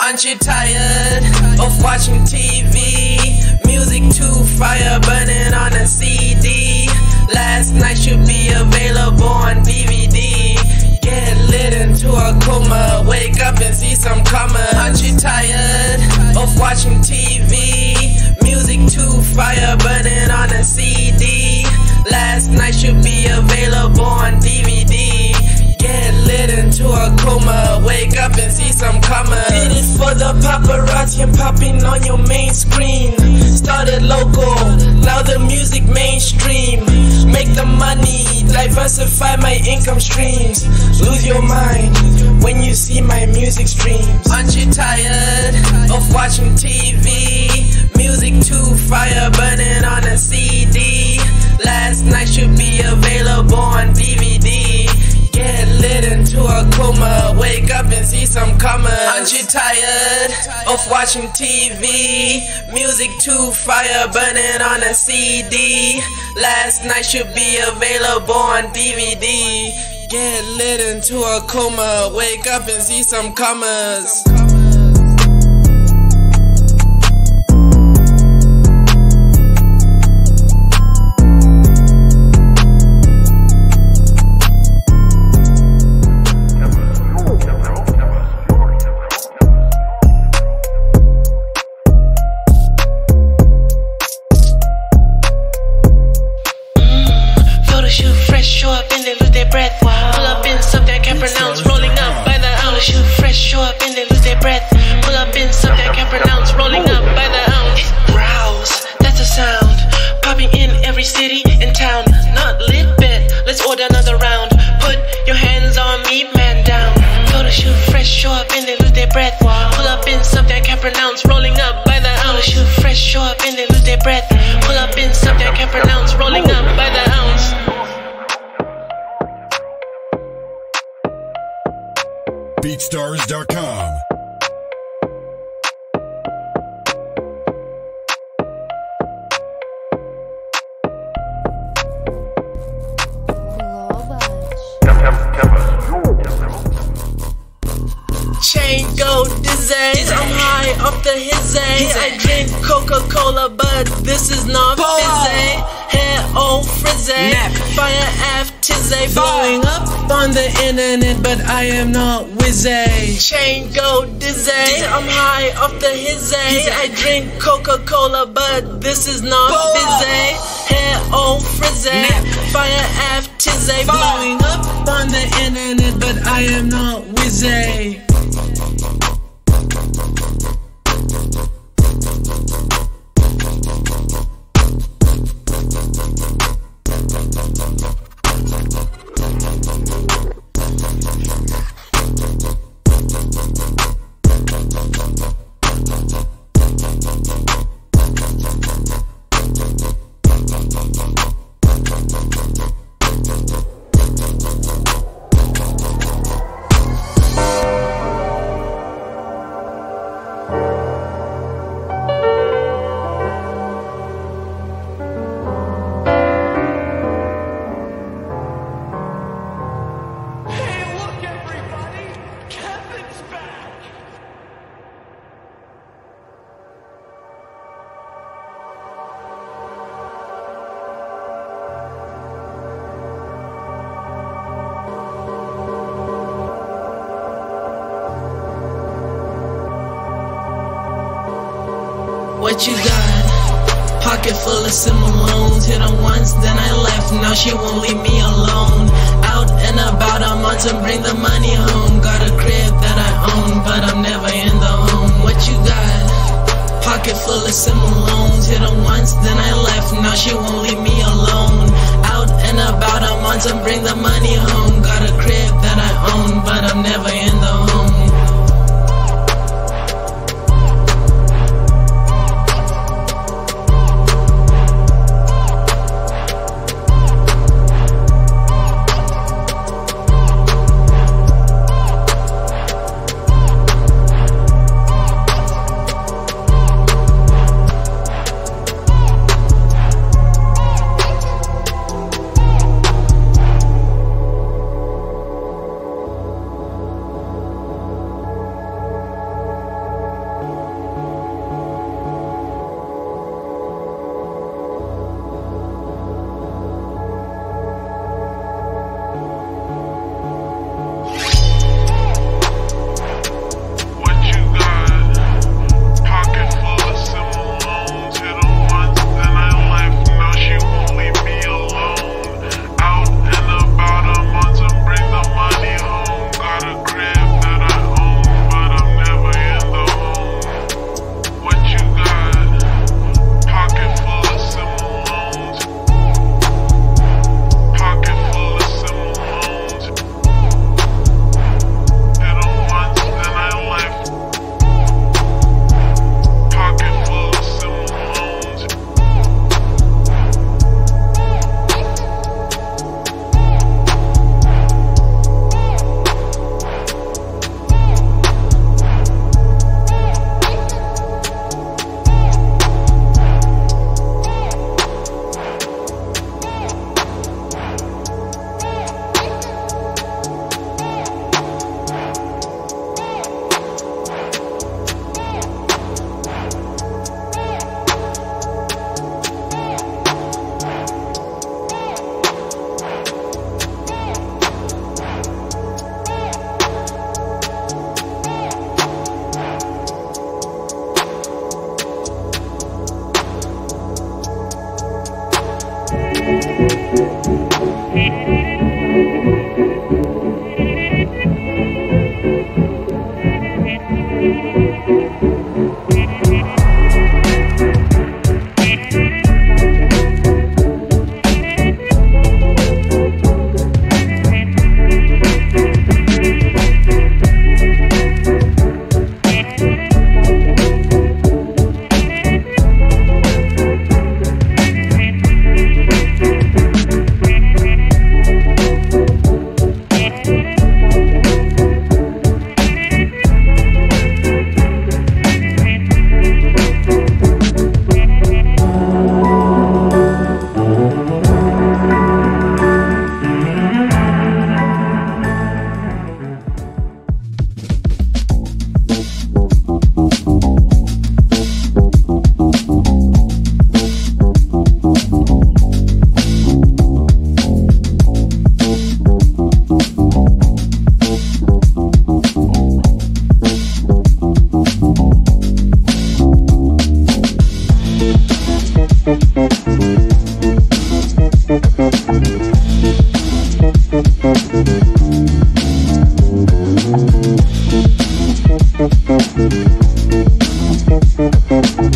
Aren't you tired of watching TV? Music too fire burning on a CD. Last night should be available on DVD. Popping on your main screen. Started local, now the music mainstream. Make the money, diversify my income streams. Lose your mind when you see my music streams. Aren't you tired of watching TV? Music too fire burning on a CD. Last night should be available on DVD. Get lit into a coma, wake up and see some commas. Aren't you tired of watching TV? Music too fire burning on a CD. Last night should be available on DVD. Get lit into a coma, wake up and see some commas. City and town. Not lit bet, let's order another round. Put your hands on me, man down. Photo shoot fresh, show up and they lose their breath. Pull up in something I can't pronounce, rolling the hizzy. Eh? I drink Coca Cola, but this is not fizzy. Eh? Hair all frizzy, eh? fire af tizzy. Blowing up on the internet, but I am not wizzy. Chain go dizzy, I'm high off the hizzy. I drink Coca Cola, but this is not fizzy. Hair all frizzy, fire af tizzy. Blowing up on the internet, but I am not wizzy. What you got? Pocket full of Simoleons. Hit her once, then I left. Now she won't leave me alone. Out and about, I'm on to bring the money home. Got a crib that I own, but I'm never in the home. What you got? Pocket full of Simoleons. Hit her once, then I left. Now she won't leave me alone. Out and about, I'm on to bring the money home. Got a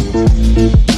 Thank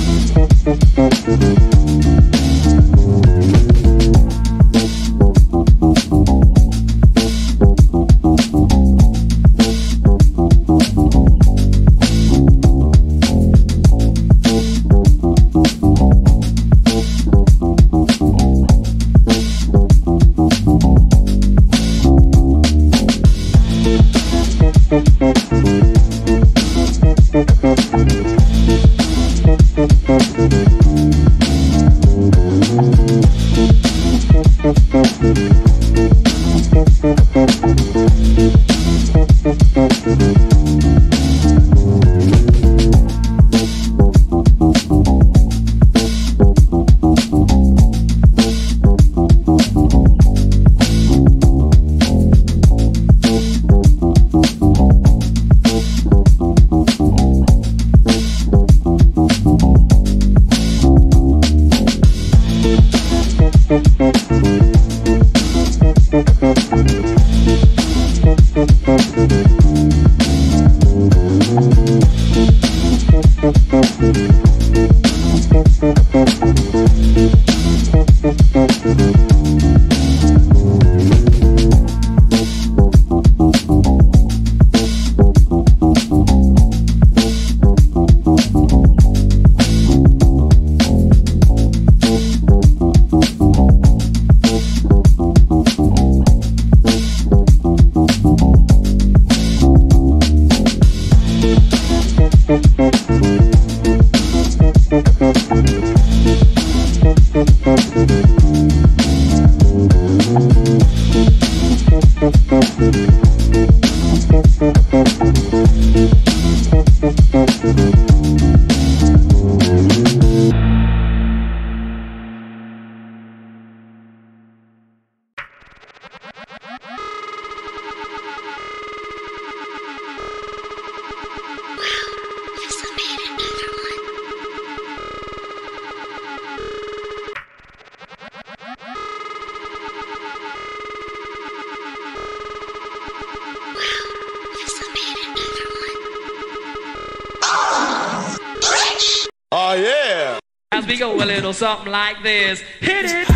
Oh yeah. As we go a little something like this. Hit it.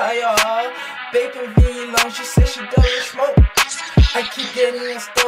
tire and Baker long, she said she doesn't smoke. I keep getting stuck.